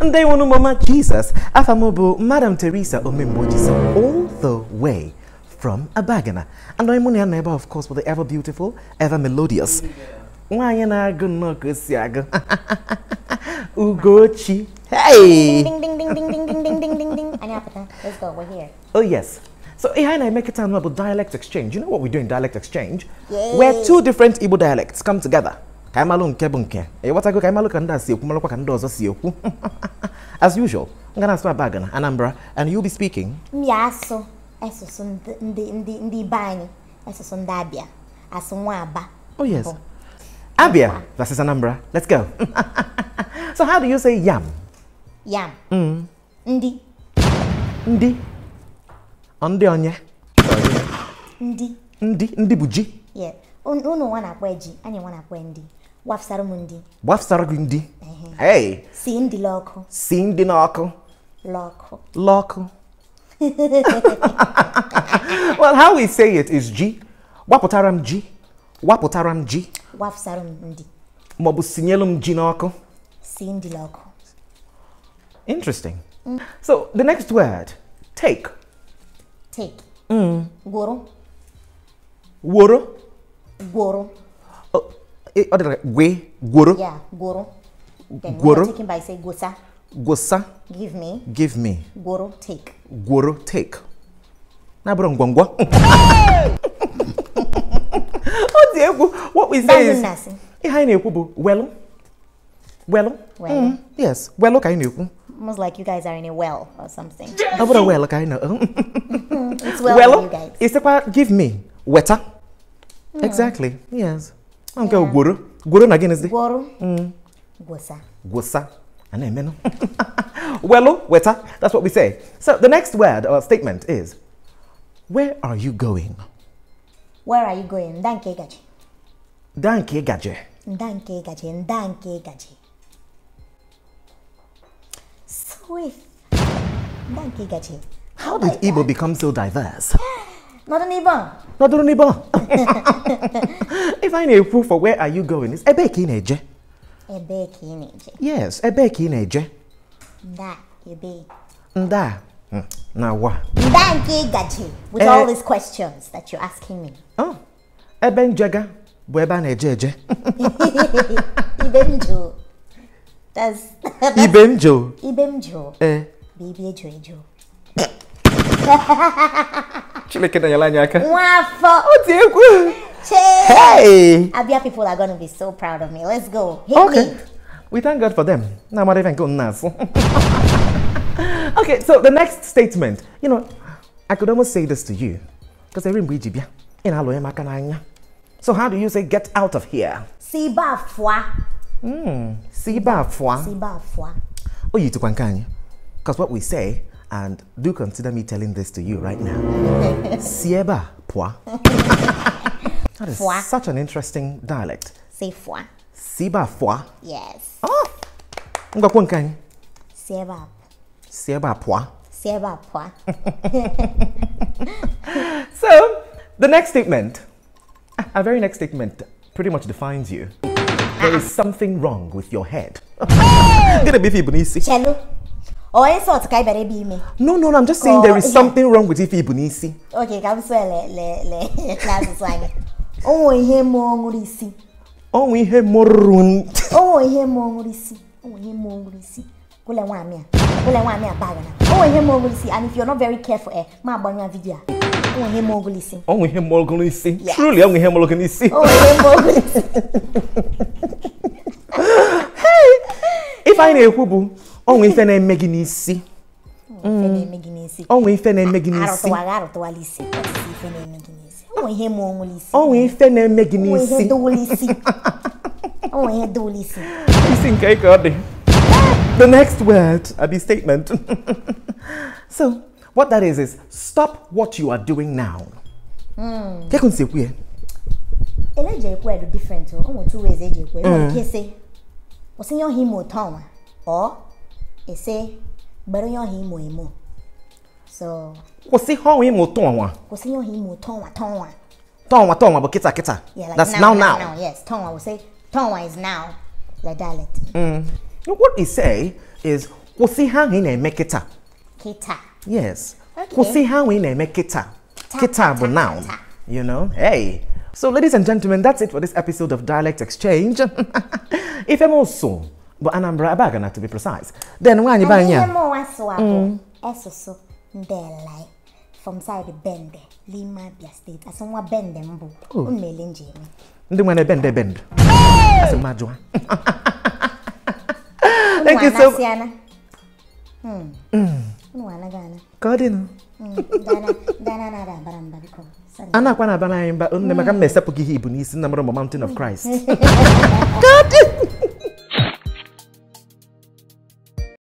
Ndewonu Mama Jesus, Afamobo, Madam Theresa Omimbojiso, all the way from Abagana. And I'm Munia neighbor, of course, with the ever beautiful, ever melodious. Nwanyị na-agụ nnọọ ka o si agụ. Ugoccie. Hey! Ding ding ding ding ding ding ding ding ding ding. Uh, let's go. We're here. Oh, yes. So, ihe anyị na-eme kịta about dialect exchange. You know what we do in dialect exchange? Yay. Where two different Igbo dialects come together. Ka anyị malụ nke bụ nke. Ị ghọtago ka anyị malụ ka ndị a si ekwu, malụkwa ka ndị ọzọ si ekwu. As usual, I'm gonna asụ Abagana, Anambra, and you'll be speaking. Myaso, asụsụ ndị ndị ndị be anyị, asụsụ ndị Abịa, asụ nwa Aba. Oh, yes. Abia versus Anambra. Let's go. so, how do you say yam? Yam. Ndị Ndi. Ndị onye. ndị Ndi. Ndi bụ ji. yeah. Un- Unu nwa na-akpọ ji, anyị nwa na-akpọ ndị. Wafsara m ndị. Gbafsara gị ndị. Hey, Si ndị lọkụ, si ndị n'ọkụ. lọkụ. Lọkụ. well, how we say it is ji. Wapụtara m ji. Wapụtara m ji. Wafsara m ndị. Maọbụ sinyelu m ji n'ọkụ. Si ndị lọkụ. Interesting. Mm. So, the next word, take. Take. Mm. Gworo, Woro. gworo. Oh, eh, dịrị gwe. Gworo. Yeah, gworo. Then Gworo. you're by say gosa, Gosa. give me. Give me. Gworo, take. gworo take na bụrụ ngwongwo ọ dị egwu what we say is ihe anyị na-ekwu bụ welu welu Welu. Mm, yes welu ka anyị na-ekwu Almost like you guys are in a well or something. ọ bụrụ welu ka anyị na It's well for you guys. isikwa give me weta exactly yes nke gworo gworo na gịnịzi mm. Gworo, gosa. gwosa a na-emenụ welu weta that's what we say so the next word or statement is where are you going Where are you going? Nda nke gaji. daa nke gaje Nda nke gaji. Nda nke gaji. Swift. Nda nke gaji. How did Igbo become so diverse? Not an Ibon. Nọdụrụ n'Igbo. If I na-ekwu for where are you going, is ebe ka ị na-eje? Ebe ka ị na-eje. Yes, ebe ka ị na-eje? Nda ebe. Nda. Hmm, Na wa. Nda nke gaji. With Eh. all these questions that you're asking me. Oh, ebe njega bụ ebe a na-eje eje. Ibe m jụ. Ibe njo. Ibe m jụ. Eh, Bụ ibe eju eju. Chineke na-enyere anyị aka. Nwafọ. Ọ dị egwu. Chee. Hey! Abia people are going to be so proud of me. Let's go. Hit Okay. me. We thank God for them. Na amara ife nke unu na-asụ. Okay, so the next statement. You know, I could almost say this to you. Because every mgbe iji bịa, ị na-alụ ya maka n'anya. So how do you say get out of here? Si ba fwa. Hmm, si ba afụa. Si ba fwa. O yitukwa nke anyị. Because what we say, and do consider me telling this to you right now. Sieba pụa. That is such an interesting dialect. Si fwa. Si ba. Yes. Oh! Ngwakwa nke anyị. Si ebe a. Si ebe a pụa. Si ebe a fwa. So, the next statement, our very next statement pretty much defines you. There is ah. something wrong with your head. Gonna be Ife Ibunisi. Chelu. O insult ka ibere bi ime. No, no, no, I'm just saying there is Oh, something wrong with Ife Ibunisi. Okay, ka m sụọ le le le n'asụsụ anyị. O nwe ihe ma ọ ṅụrụ isi. Oh, ihe morun. O nwe ihe ma ọ ṅụrụ isi. O nwe ihe ma ọ ṅụrụ isi. Kule nwaamị a. Kule nwaamị a baga na. O nwe ihe ma ọ ṅụrụ isi and if you're not very careful eh ma agbanyụ vidio a. O nwe ihe ma ọ ṅụrụ isi. Oh, ihe isi. Yes. Truly, oh, ihe morun isi. O nwe ihe ma ọ ṅụrụ isi. Ife anyị na-ekwu bụ, onwe ife na-eme gị n'isi onwe ife na-eme gị n'isi onwe ife na-eme gị n'isi isi nke ike ọ dị the next word abi statement. So what that is is stop what you are doing now. Kekun si ekwu ya eleje ekwu edo different o. Onwe two ways eji ekwu ya ọ nke si kwụsị ihe ọha ime ụtọ ọ? ese gbẹrẹ yàn hìn mọ èmọ so. kò sí hàn yín mọ tán wọn. kò sí yàn hìn mọ tán wọn tán wọn. tán wọn tán wọn bọ kíta kíta. yeah like that's now now. now, now. yes tán wọn we say tán wọn is now like that like. Mm. what he say is kò sí hàn yín na-eme kíta. kíta. yes kò sí hàn yín na-eme kíta kíta bụ noun you know hey. So, ladies and gentlemen, that's it for this episode of Dialect Exchange. if I'm also but Anambra Abagana to be precise. Then, when you buy Anyị ihe ya. mụ nwa sụwa bụ asụsụ ndị elai from side Bende Lima Abia State asị nwa Bende mbụ unu na-ele njem Ndị nwere bend bend. Asị m ajụwa. Thank you so much. much unu anaghị ana Ka ọ dị nụ. ndị ana na-ada abara mba biko sorry. a na-akwa na-aba n'anyị mba nne maka m na-esepụghị ihe ibu n'isi nna mụrụ m mountain of Christ. God!